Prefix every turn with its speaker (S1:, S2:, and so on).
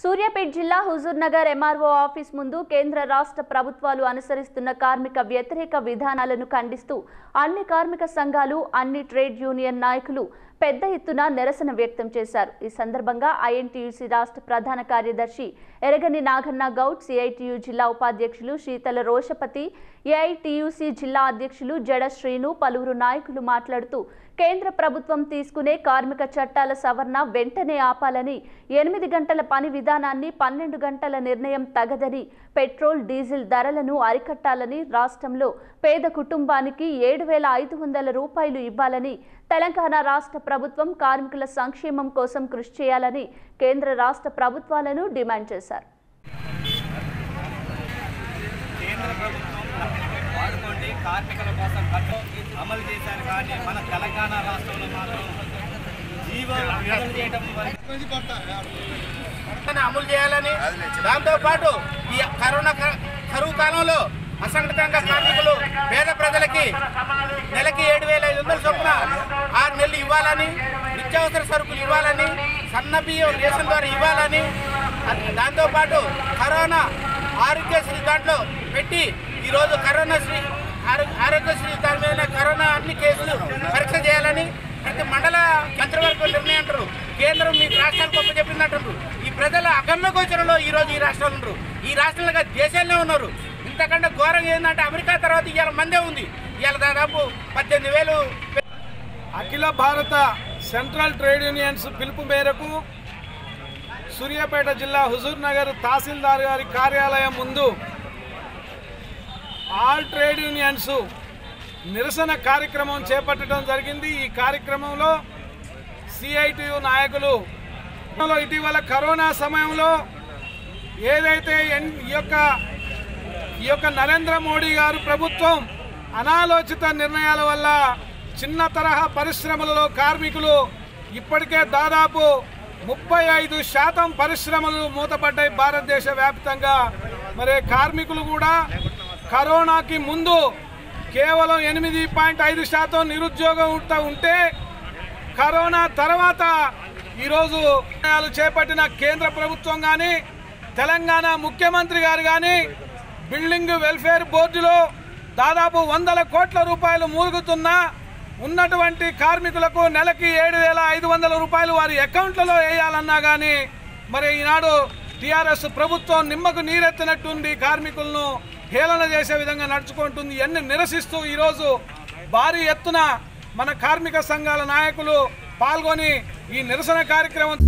S1: సూర్యాపేట్ జిల్లా Huzurnagar MRO office ముందు కేంద్ర రాష్ట్ర ప్రభుత్వాలు అనుసరిస్తున్న కార్మిక వ్యతిరేక విధానాలను ఖండిస్తూ అన్ని కార్మిక సంఘాలు అన్ని ట్రేడ్ యూనియన్ నాయకులు పెద్ద ఎత్తున నిరసన వ్యక్తం చేశారు. ఈ సందర్భంగా ఐఎన్టీయూసీ రాష్ట్ర ప్రధాన కార్యదర్శి ఎరగని నాగన్న గౌడ్ సిఐటియు జిల్లా ఉపాధ్యక్షులు శీతల రోషపతి ఏఐటియుసి జిల్లా అధ్యక్షులు జడ శ్రీను పలువురు నాయకులు మాట్లాడుతూ కేంద్ర ప్రభుత్వం తీసుకునే కార్మిక చట్టాల సవరణ వెంటనే ఆపాలని ఎనిమిది గంటల పని విధానాన్ని పన్నెండు గంటల నిర్ణయం తగదని పెట్రోల్ డీజిల్ ధరలను అరికట్టాలని రాష్ట్రంలో పేద కుటుంబానికి ఏడు వేల ఐదు వందల రూపాయలు ఇవ్వాలని తెలంగాణ రాష్ట్ర ప్రభుత్వం కార్మికుల సంక్షేమం కోసం కృషి చేయాలని కేంద్ర రాష్ట్ర ప్రభుత్వాలను డిమాండ్ చేశారు.
S2: కేంద్ర ప్రభుత్వం వాడుకోండి. కార్మికుల కోసం ఖర్చు అమలు చేశారు కానీ మన తెలంగాణ రాష్ట్రంలో మాత్రం జీవో అమలు చేయడం వల్ల అమలు చేయాలని దాంతో పాటు ఈ కరోనా కరువు కాలంలో అసంఘటితంగా కార్మికులు పేద ప్రజలకి నెలకి ఏడు వేల ఐదు వందల చొప్పున ఆరు నెలలు ఇవ్వాలని నిత్యావసర సరుకులు ఇవ్వాలని సన్న బియ్యం రేషన్ ద్వారా ఇవ్వాలని దాంతోపాటు కరోనా ఆరోగ్యశ్రీ దాంట్లో పెట్టి ఈరోజు కరోనా శ్రీ ఆరోగ్యశ్రీ దాని మీద కరోనా అన్ని కేసులు పరీక్ష చేయాలని ప్రతి మండల మంత్రివర్గ నిర్ణయం అంటారు కేంద్రం మీ రాష్ట్రాలకు గొప్ప చెప్పిందంటారు. ఈ ప్రజల అగమ్య గోచరంలో ఈ ఈ రాష్ట్రాలు ఉన్నారు. ఈ రాష్ట్రాలుగా దేశాల్లో ఉన్నారు. ఇంతకంటే ఘోరంగా ఏంటంటే అమెరికా తర్వాత ఇవాళ మందే ఉంది. ఇవాళ దాదాపు పద్దెనిమిది వేలు
S3: అఖిల భారత సెంట్రల్ ట్రేడ్ యూనియన్స్ పిలుపు మేరకు సూర్యాపేట జిల్లా హుజూర్ నగర్ తహసీల్దార్ గారి కార్యాలయం ముందు ఆల్ ట్రేడ్ యూనియన్స్ నిరసన కార్యక్రమం చేపట్టడం జరిగింది. ఈ కార్యక్రమంలో సిఐటియు నాయకులు ఇటీవల కరోనా సమయంలో ఏదైతే ఎన్- ఈ యొక్క ఈ యొక్క నరేంద్ర మోడీ గారు ప్రభుత్వం అనాలోచిత నిర్ణయాల వల్ల చిన్న తరహా పరిశ్రమలలో కార్మికులు ఇప్పటికే దాదాపు ముప్పై ఐదు శాతం పరిశ్రమలు మూతపడ్డాయి భారతదేశ వ్యాప్తంగా. మరి కార్మికులు కూడా కరోనాకి ముందు కేవలం ఎనిమిది పాయింట్ ఐదు శాతం నిరుద్యోగం ఉంటే కరోనా తర్వాత ఈరోజు చేపట్టిన కేంద్ర ప్రభుత్వం కానీ తెలంగాణ ముఖ్యమంత్రి గారు కానీ బిల్డింగ్ వెల్ఫేర్ బోర్డులో దాదాపు వందల కోట్ల రూపాయలు మూలుగుతున్న ఉన్నటువంటి కార్మికులకు నెలకి ఏడు వేల ఐదు వందల రూపాయలు వారి అకౌంట్లలో వేయాలన్నా కానీ మరి ఈనాడు టీఆర్ఎస్ ప్రభుత్వం నిమ్మకు నీరెత్తినట్టుంది కార్మికులను హేళన చేసే విధంగా నడుచుకుంటుంది ఎన్ని నిరసిస్తూ ఈరోజు భారీ ఎత్తున మన కార్మిక సంఘాల నాయకులు పాల్గొని ఈ నిరసన కార్యక్రమం